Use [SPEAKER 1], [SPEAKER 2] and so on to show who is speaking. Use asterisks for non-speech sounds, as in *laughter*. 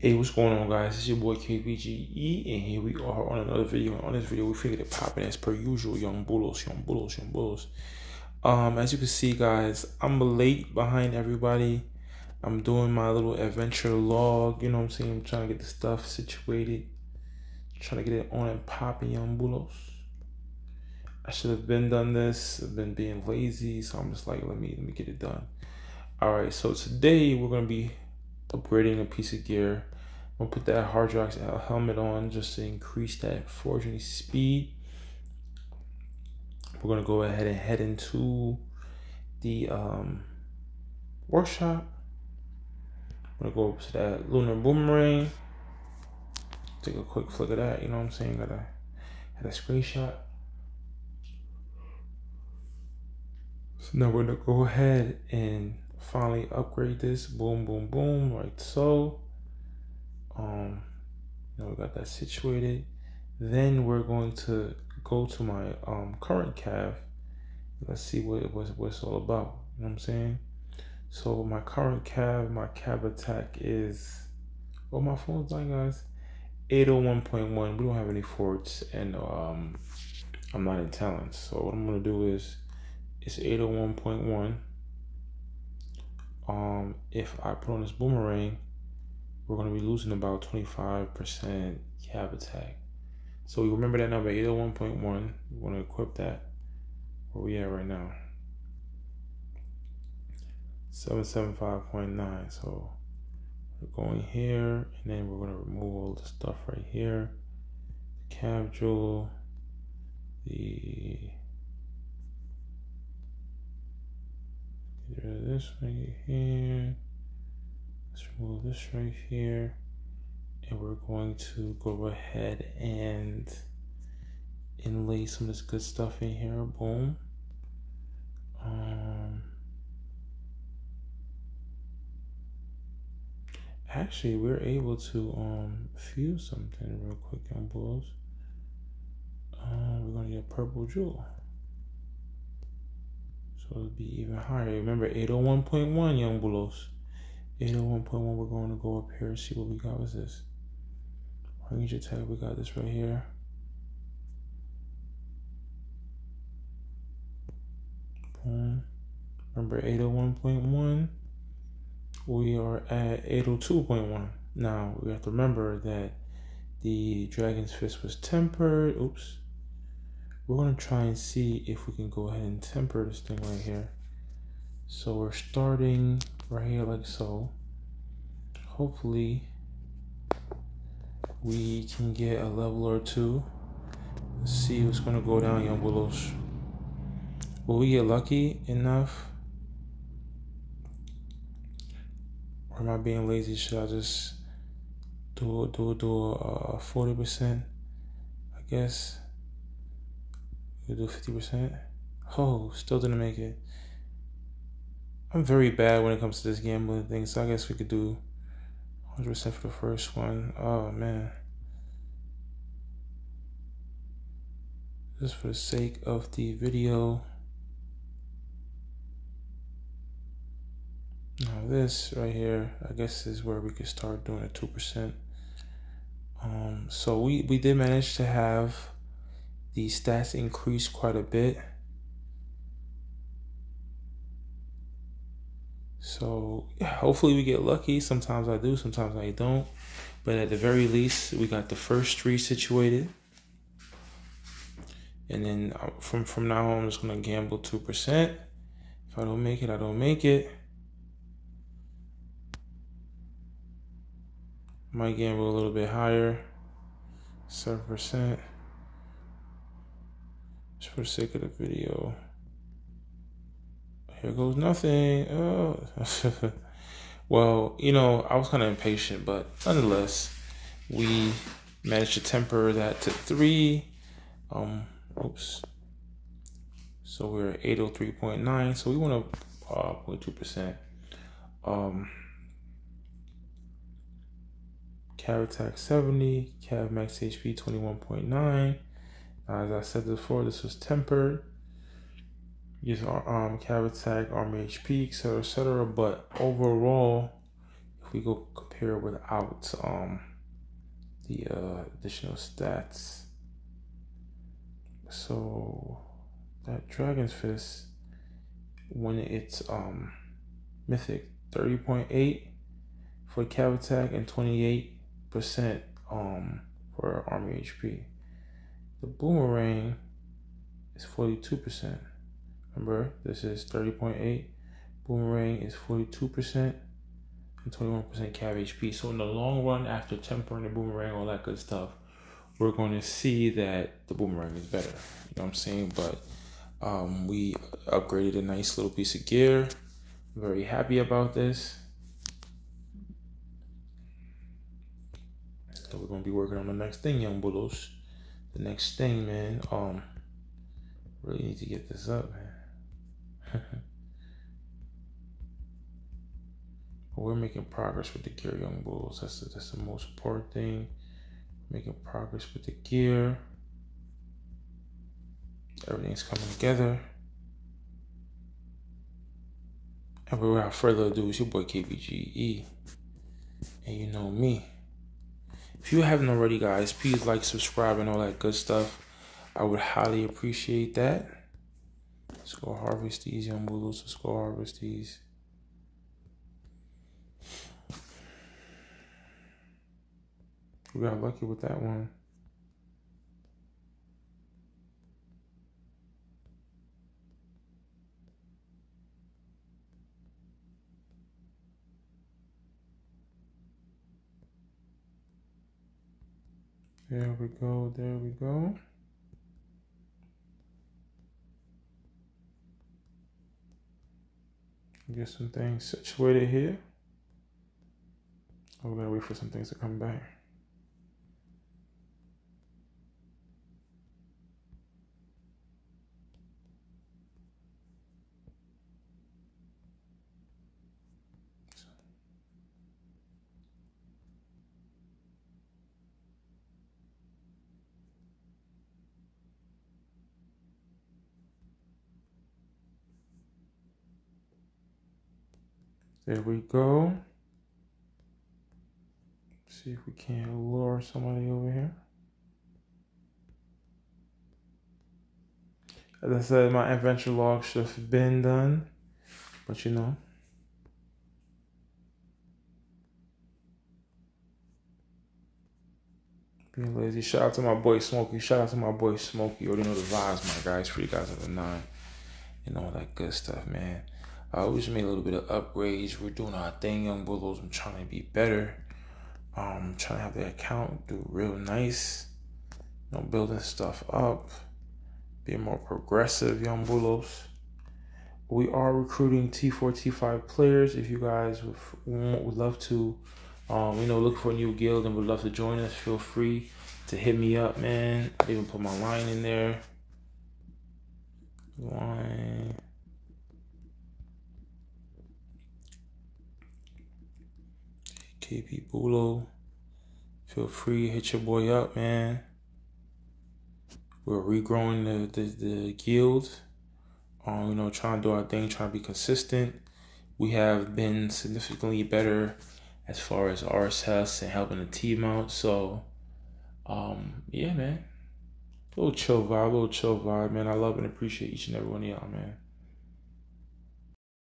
[SPEAKER 1] Hey, what's going on, guys? It's your boy KPGE, and here we are on another video. On this video, we figured it popping as per usual. Young Bulos, Young Bulos, Young Bulos. Um, as you can see, guys, I'm late behind everybody. I'm doing my little adventure log. You know what I'm saying? I'm trying to get the stuff situated, trying to get it on and popping, Young Bulos. I should have been done this. I've been being lazy, so I'm just like, let me let me get it done. All right, so today we're gonna be upgrading a piece of gear. I'm gonna put that Hardrox helmet on just to increase that forging speed. We're gonna go ahead and head into the um, workshop. I'm gonna go up to that lunar boomerang. Take a quick flick of that, you know what I'm saying? Gotta have a screenshot. So now we're gonna go ahead and finally upgrade this. Boom, boom, boom, right so. Um, you know, we got that situated. Then we're going to go to my um current cav. Let's see what it was what it's all about. You know what I'm saying? So my current cab, my cab attack is oh my phone's dying guys. 801.1. We don't have any forts and um I'm not in talents. So what I'm gonna do is it's 801.1 um, if I put on this boomerang, we're going to be losing about 25% cav attack. So we remember that number 801.1. We want to equip that. Where we at right now? 775.9. So we're going here, and then we're going to remove all the stuff right here. The cav jewel, the this right here. Let's remove this right here. And we're going to go ahead and inlay some of this good stuff in here. Boom. Um, actually, we're able to um, fuse something real quick on bulls. Um, we're going to get a purple jewel. So it'll be even higher. Remember 801.1 young bulos. 801.1 we're going to go up here and see what we got with this. Range attack, we got this right here. Boom. Remember 801.1. We are at 802.1. Now we have to remember that the Dragon's Fist was tempered. Oops we're going to try and see if we can go ahead and temper this thing right here. So we're starting right here like so. Hopefully we can get a level or two. Let's see what's going to go down, young willows. Will we get lucky enough? Or am I being lazy? Should I just do do do a forty percent? I guess. We do 50%. Oh, still didn't make it. I'm very bad when it comes to this gambling thing, so I guess we could do 100% for the first one. Oh, man. Just for the sake of the video. Now this right here, I guess is where we could start doing a 2%. Um, so we, we did manage to have the stats increase quite a bit. So hopefully we get lucky. Sometimes I do, sometimes I don't. But at the very least, we got the first three situated. And then uh, from, from now on, I'm just going to gamble 2%. If I don't make it, I don't make it. Might gamble a little bit higher, 7%. For the sake of the video. Here goes nothing. Oh. *laughs* well, you know, I was kind of impatient, but nonetheless, we managed to temper that to three. Um, oops. So we're at 803.9. So we went up uh, 0.2%. Um, Cav attack 70, Cav max HP 21.9. As I said before, this was tempered. Use um, cav attack, army HP, etc., etc. But overall, if we go compare without um the uh, additional stats. So that Dragon's Fist, when it's um mythic, 30.8 for cav attack and 28% um for army HP. The boomerang is 42%. Remember, this is 30.8. Boomerang is 42% and 21% cav HP. So in the long run, after tempering the boomerang, all that good stuff, we're going to see that the boomerang is better. You know what I'm saying? But um, we upgraded a nice little piece of gear. Very happy about this. So we're gonna be working on the next thing, young bulls. The next thing, man. Um, really need to get this up, man. but *laughs* we're making progress with the gear, young bulls. That's the, that's the most important thing. Making progress with the gear. Everything's coming together. And without further ado, it's your boy KPGE. And you know me. If you haven't already, guys, please like, subscribe, and all that good stuff. I would highly appreciate that. Let's go harvest these young bulls. Let's go harvest these. We got lucky with that one. There we go, there we go. Get some things situated here. I'm gonna wait for some things to come back. There we go. See if we can lure somebody over here. As I said, my adventure log should have been done, but you know. Being lazy. Shout out to my boy Smokey. Shout out to my boy Smokey. You already know the vibes, my guys. For you guys of the nine. And all that good stuff, man. Uh, we just made a little bit of upgrades. We're doing our thing, young bulls. I'm trying to be better. Um, trying to have the account do real nice. You know, building stuff up. Being more progressive, young bulls. We are recruiting T4, T5 players. If you guys would, would love to, um, you know, look for a new guild and would love to join us, feel free to hit me up, man. I even put my line in there. Line. KP Bulo. Feel free, hit your boy up, man. We're regrowing the, the, the guild. Um, you know, trying to do our thing, trying to be consistent. We have been significantly better as far as RSS and helping the team out. So, um, yeah, man. A little chill vibe, a little chill vibe, man. I love and appreciate each and every one of y'all, man.